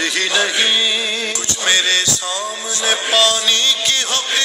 ही नहीं। कुछ मेरे सामने पानी की हकीकत